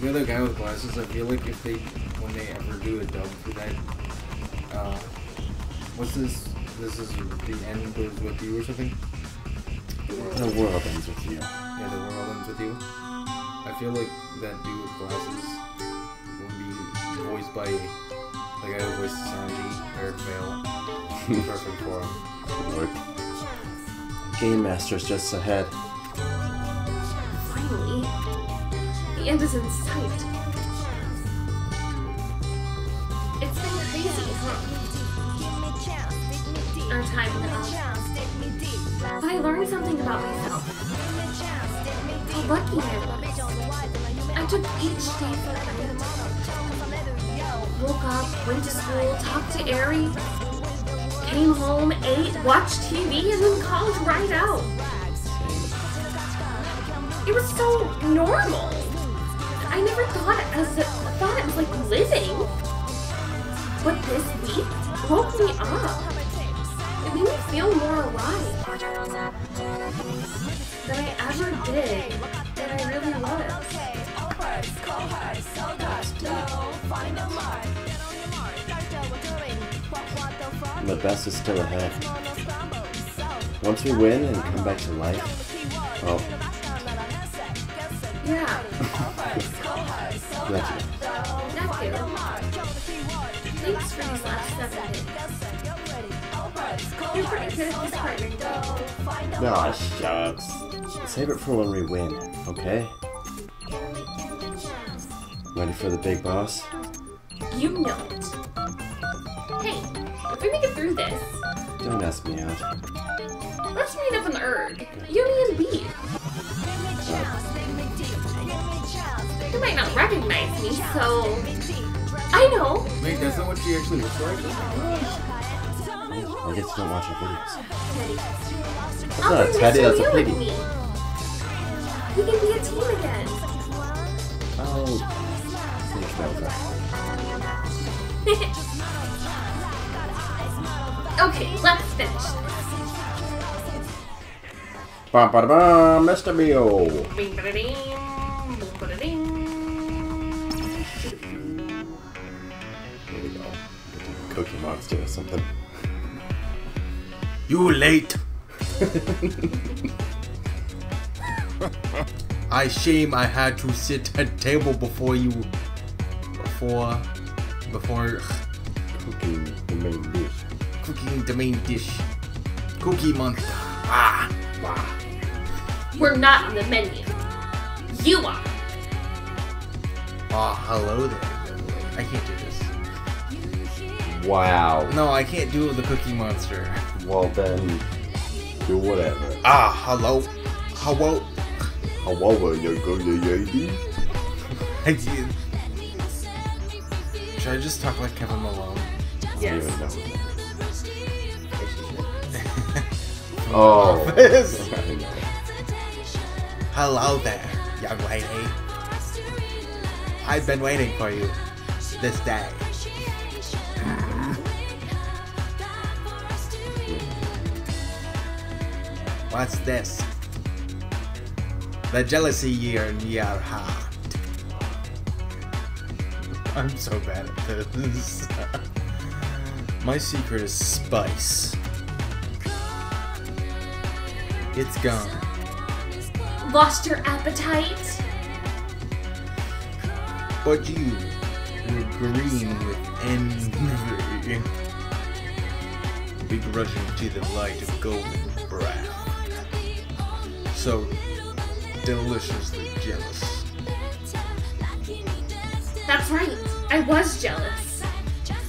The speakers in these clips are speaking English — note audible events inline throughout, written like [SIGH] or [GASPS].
The other guy with glasses, I feel like if they, when they ever do a dub for that, uh, what's this? This is the end goes with you or something? The world ends with you. Yeah, the world ends with you. I feel like that dude with glasses would be voiced by the guy who voiced Sanji, Eric Vale. Perfect for him. Game Master's just ahead. The end is in sight. It's been crazy, huh? Our time in But I learned something about myself. How lucky I was. I took each day for granted. Woke up, went to school, talked to Eri, came home, ate, watched TV, and then called right out. It was so normal. I never thought it as thought it was like living. But this week woke me up. It made me feel more alive than I ever did. And I really was. And the best is still ahead. Once we win and come back to life, well, Yeah. [LAUGHS] that's it. Thanks for these last seven days. You're pretty good at this part, Ringo. Aw, shucks. Uh, save it for when we win, okay? Ready for the big boss? You know it. Hey, if we make it through this, Don't ask me out. let's meet up in the erg. You, me, and B. You might not recognize me, so I know. Wait, that's not what she actually looks like? I guess don't watch our videos. I'll not a bring teddy, Mr. that's a Yu piggy. We can be a team again. Oh, think about that. [LAUGHS] okay, let's finish. Bum, ba, bum, Mr. Mew. Bing, ba-da-ding, boom, Cookie Monster or something. You late. [LAUGHS] I shame I had to sit at table before you. Before. Before Cooking the main dish. cooking the main dish. Cookie monster. Ah! Wow. We're not on the menu. You are. Ah, hello there. I can't do this. Wow. No, I can't do the cookie monster. Well then, do whatever. Ah, hello. Hello. Hello, you go to lady. I did. Should I just talk like Kevin Malone? Yes. don't. [LAUGHS] Oh. Office. [LAUGHS] I know. Hello there, young lady. I've been waiting for you this day. What's this? The jealousy year in your heart. [LAUGHS] I'm so bad at this. [LAUGHS] My secret is spice. It's gone. Lost your appetite? But you were green with envy, [LAUGHS] begrudging to the light of golden brown. So deliciously jealous. That's right. I was jealous.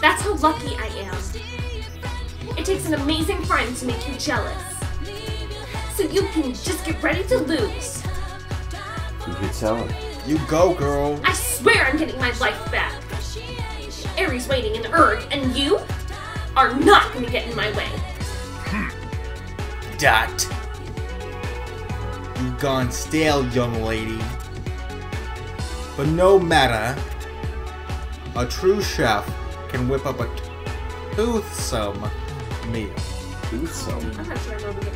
That's how lucky I am. It takes an amazing friend to make you jealous. So you can just get ready to lose. You could tell him. You go, girl. I swear I'm getting my life back. Eri's waiting in the Urg, and you are not going to get in my way. Dot. You've gone stale, young lady. But no matter, a true chef can whip up a toothsome meal. Toothsome. I'm not sure I know the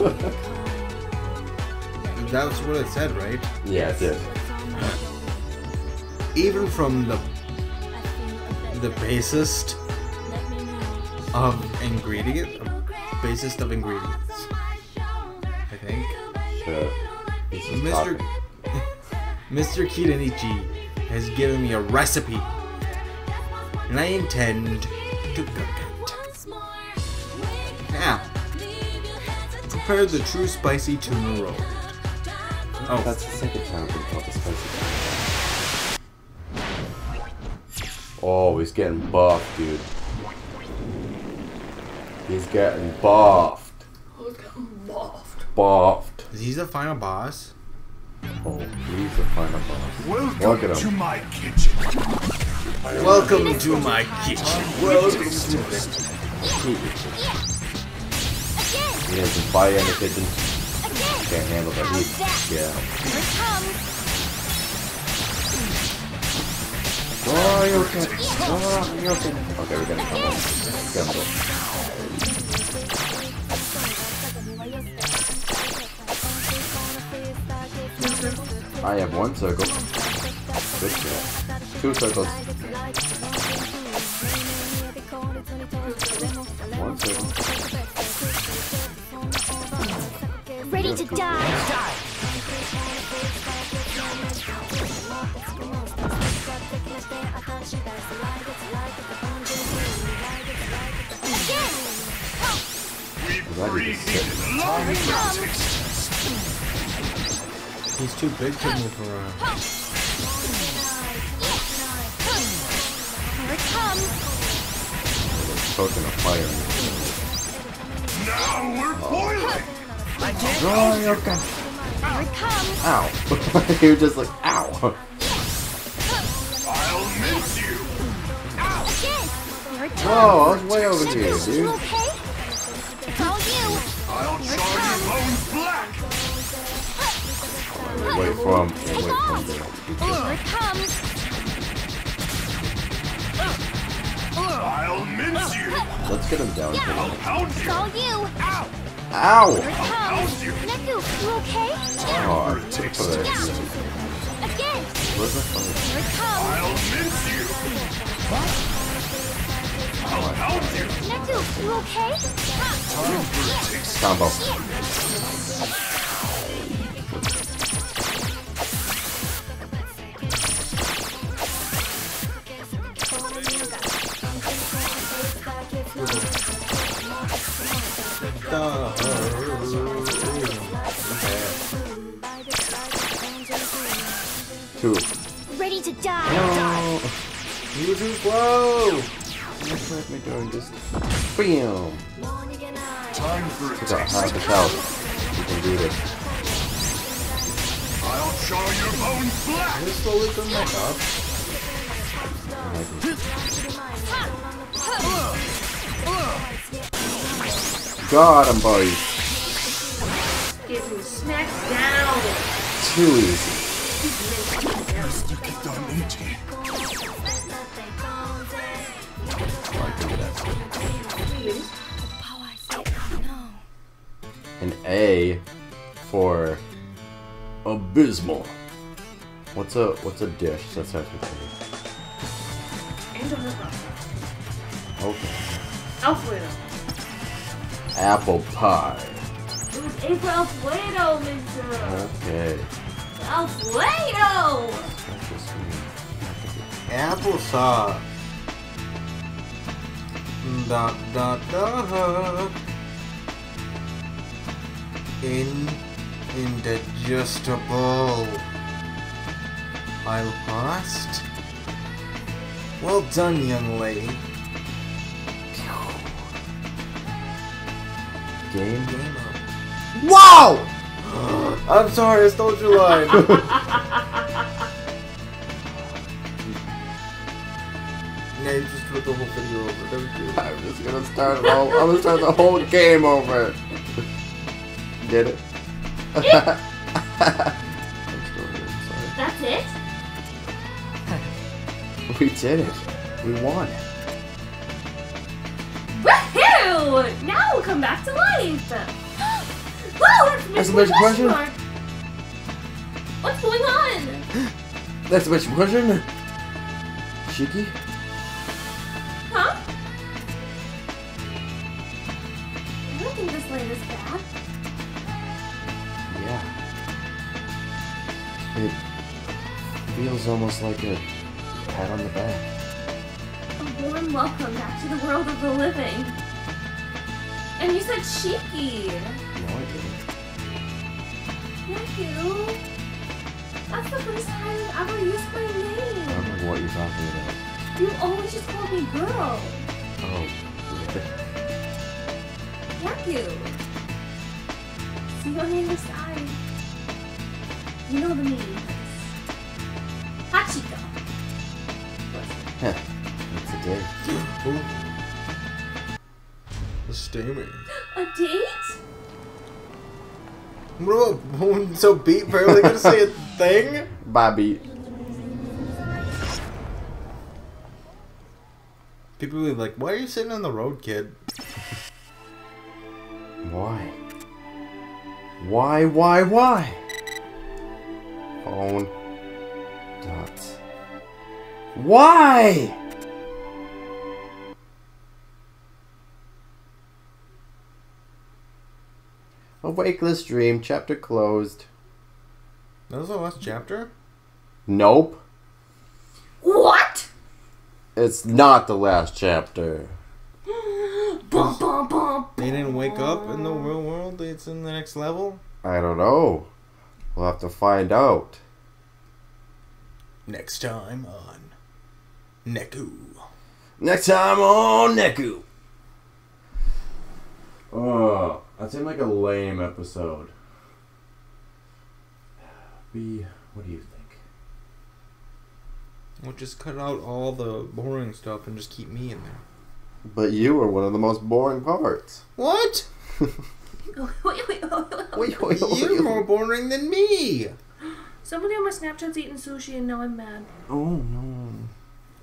to [LAUGHS] That's what it said, right? Yeah, it did. even from the the basest of ingredient, basest of ingredients. I think The, this is Mr. topic. Mr. Kitaniji has given me a recipe, and I intend to cook it. Now, prepare the true spicy tuna roll. Oh, That's the second time we called the spicy Oh, he's getting buffed, dude. He's getting buffed. Getting Buffed. is he the final boss? Oh, he's the final boss. Look Welcome at to my kitchen. Welcome to my kitchen. Welcome to He doesn't buy in the kitchen. Can't handle the heat. Yeah. Oh, you're okay? Oh, you're okay? Okay, we're gonna come home. Gonna go. I have one circle. Good shot. Two circles. One circle. Ready to die. Ready to sit. Long taste. He's too big to move around. Here it comes. Poking a fire. Now we're boiling. Oh, you okay? Here it comes. Ow. [LAUGHS] he was just like, ow. I'll mince you. Again. Here. Oh, I was way over here, dude. okay? It's all you. I'll char your bones black. Wait for him. Yeah, wait for him. Here it comes. I'll mince you. Let's get him down I'll here. pound It's you. all you. Ow. Ow! Here it comes. you. Neku, you okay? Oh, I took for that. Again. Where's my phone? Here it comes. I'll mince you. I'll pound you. Neku, you okay? Ha. Combo. Two. No! You too slow. What's let me doing this? Bam! Time for a Look at taste. half his health. You can do this. I'll show your bones black. Just slowly come back up. God, I'm boys. Get him smacked down. Too easy. You get done empty. An A for abysmal. What's a what's a dish that starts with A? Angel has Okay. Alfredo. Apple pie. It was A for Alfredo, Mr. Okay. Alfredo! Applesauce. Da da da. In indigestible. I lost. Well done, young lady. Game. Game up. Wow! I'm sorry, I stole your line. [LAUGHS] now you just put the whole video over. Don't you? I'm just gonna start it all. I'm gonna start the whole game over. Get it? I'm [LAUGHS] sorry. That's it? We did it. We won. Woohoo! Now we'll come back to life! Whoa! That's a Mr. question? Mark. What's going on? That's a the question. Shiki? Huh? I don't think this land is bad. Yeah. It feels almost like a pat on the back. A warm welcome back to the world of the living. And you said Shiki. No, I That's the first time you've ever used my name. I don't know what you're talking about. You always just called me girl. Oh, Nephew. See you on the other side. You know the meaning. Hachiko. Heh, it's a day. The steaming. A date? [GASPS] What [LAUGHS] about so beat barely gonna say a thing? Bye beat. People will be like, why are you sitting on the road, kid? Why? Why, why, why? Phone. Dots. Why? A Wakeless Dream, chapter closed. That was the last chapter? Nope. What? It's not the last chapter. [GASPS] Bum, bum, bum. They didn't wake up in the real world? It's in the next level? I don't know. We'll have to find out. Next time on Neku. Next time on Neku. Oh, that seemed like a lame episode. B, what do you think? We'll just cut out all the boring stuff and just keep me in there. But you were one of the most boring parts. What? Wait, [LAUGHS] wait, wait, wait, wait. You're more boring than me! Somebody on my Snapchat's eating sushi and now I'm mad. Oh no.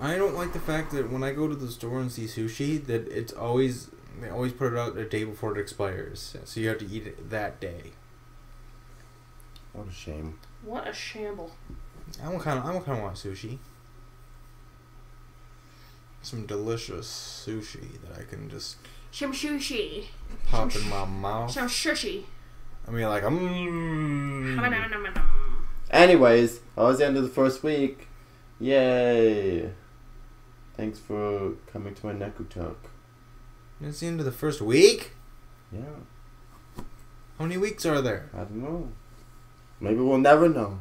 I don't like the fact that when I go to the store and see sushi, that it's always they always put it out a day before it expires, so you have to eat it that day. What a shame. What a shamble. I want kind of I want kind of want sushi. Some delicious sushi that I can just Some sushi. pop in my mouth. Some sushi. I mean, like, mmm. Anyways, that was the end of the first week. Yay. Thanks for coming to my Neku talk. It's the end of the first week. Yeah, How many weeks are there? I don't know. Maybe we'll never know.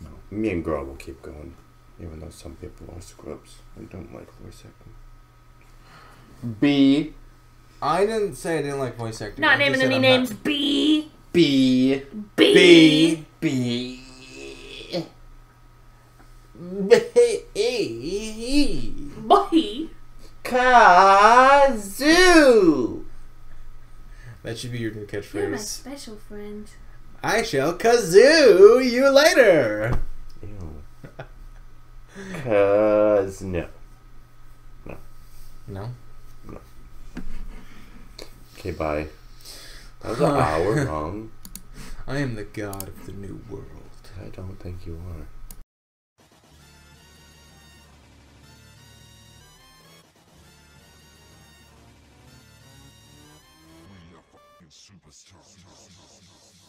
No, me and girl will keep going. Even though some people are scrubs and don't like voice acting. B. I didn't say I didn't like voice acting. Not I just naming any names. not- B. B. B. B. B. Kazoo. That should be your new catchphrase. You're my special friend. I shall kazoo you later. Ew. Cause no. No. Okay, bye. That was an hour long. [LAUGHS] I am the god of the new world. I don't think you are. Fucking superstars.